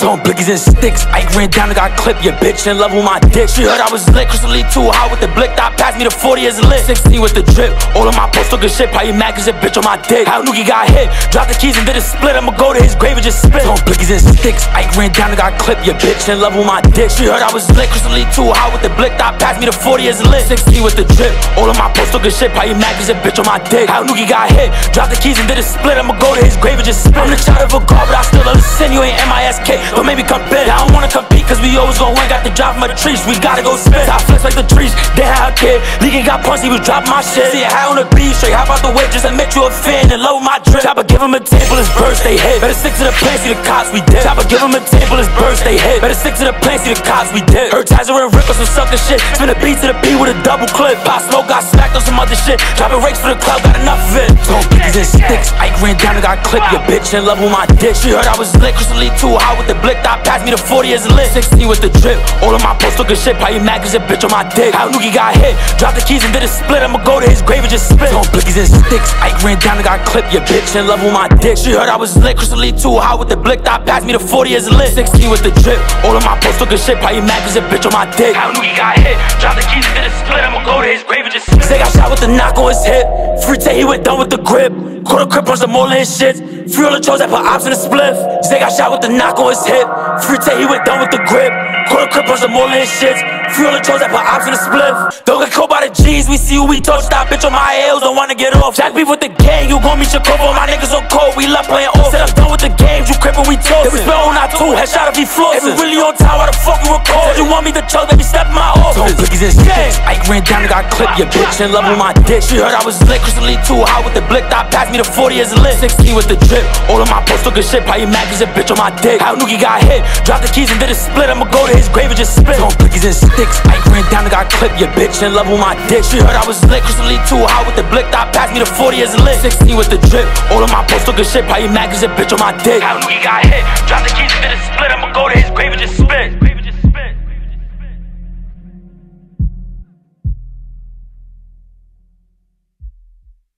Throwing blickies and sticks. Ike ran down and got clipped. Your bitch in love with my dick. She heard I was lit. Crystal Lee too high with the blick. Thought passed me the 40 is lit. 16 with the drip. All of my posts looking shit. Probably mad cause a bitch on my dick. How Nookie got hit. Dropped the keys and did a split. I'ma go to his grave and just spit. Throwing blickies and sticks. Ike ran down and got clipped. Your bitch in love with my dick. She heard I was lit. Crystal Lee too high with the blick. Thought passed me the 40 is lit. 16 with the drip. All of my posts looking shit. Probably mad cause a bitch on my dick. How Nookie got hit. Dropped the keys and did a split. I'ma go to his grave and just spit. I'm the child of a god, but I still understand you ain't MISK. But maybe come bet. I don't wanna compete cause we always gon' win. Got the drop the trees, we gotta go spin. I flex like the trees, they had a kid. Leaking got punched, he was dropping my shit. See it high on the beat, straight hop out the way, just admit you a fan and low my drip. Chopper give him a table, his birthday hit. Better stick to the plan, see the cops, we did. Chopper give him a table, his birthday hit. Better stick to the plan, see the cops, we dead. Her ties are in rip some sucker shit. Spin a beat to the beat with a double clip. Pop smoke, got smacked on some other shit. Dropping rakes for the crowd, got enough of it. Throwing blickies and sticks. Ike ran down and got clipped. Your bitch in love with my dick. She heard I was lit, Lee too high with the blick. Thought passed me the 40 is lit. 16 with the drip. All of my posts looking shit. Probably mad cause a bitch on my dick. How Nookie got hit. Dropped the keys and did a split. I'ma go to his grave and just spit. Throwing blickies and sticks. Ike ran down and got clipped. Your bitch in love with my dick. She heard I was lit, Crystal Lee too hot with the blick. Thought passed me the 40 is lit. 16 with the drip. All of my posts looking shit. Probably mad cause a bitch on my dick. How Nookie got hit. Dropped the keys and did a split. I'ma go to his grave and just spit. Zay got shot with the knock on his hip. Free tay, he went down with the grip. A crip on some more his shit. Free all the chose, I put ops in the spliff. Zay got shot with the knock on his hip. Free tay, he went down with the grip. A crip on some more of his shit. Free all the chose, I put ops in the spliff. Don't get caught by the G's, we see who we touch. Stop, bitch, on my heels, don't wanna get off. Jack beef with the gang, you gon' meet your cover. My niggas on cold, on time, why the fuck you record? You want me to chug, baby, step in my office. Throwing blickies and sticks. Ike ran down and got clipped. Your bitch in love with my dick. She heard I was lit, Crystal Lee too high with the blick. Thought passed me the 40 is lit. 16 with the drip. All of my posts looking shit. Probably mad cause a bitch on my dick. How Nookie got hit. Dropped the keys and did a split. I'ma go to his grave and just spit. Throwing blickies and sticks. Ike ran down and got clipped. Your bitch in love with my dick. She heard I was lit, Crystal Lee too high with the blick. Thought passed me the 40 is lit. 16 with the drip. All of my posts looking shit. Probably mad cause a bitch on my dick. How Nookie got hit. Dropped the keys and did a split. I'ma go to his grave and just spit.